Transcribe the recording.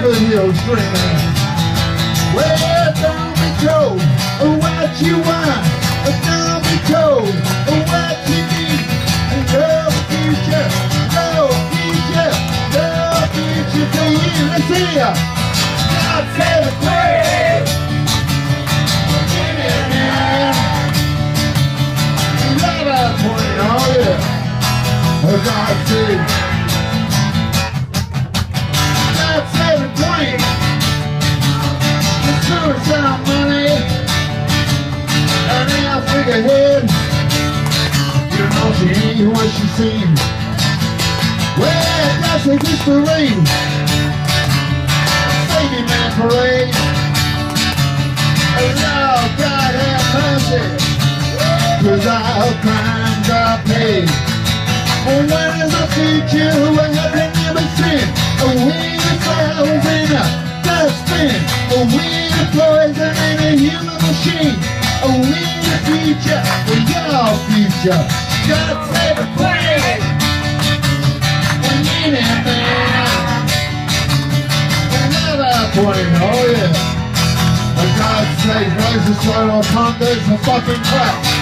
go screaming. Well, don't be told what you want. Don't be told what you need. No future, no future, no future for you. Let's ya. God save the queen. Love our queen, oh yeah. Oh God. God suicide money. And now figurehead. You know she ain't what she seems. Well, that's a history. Baby man parade. Lord, God have mercy. Cause. When is the future where I can never of poison in a human machine. A weed of future for your future. God save the queen. We need it, man. Another queen, oh yeah. For God's sake, raise the soil on Congo's a fucking crap.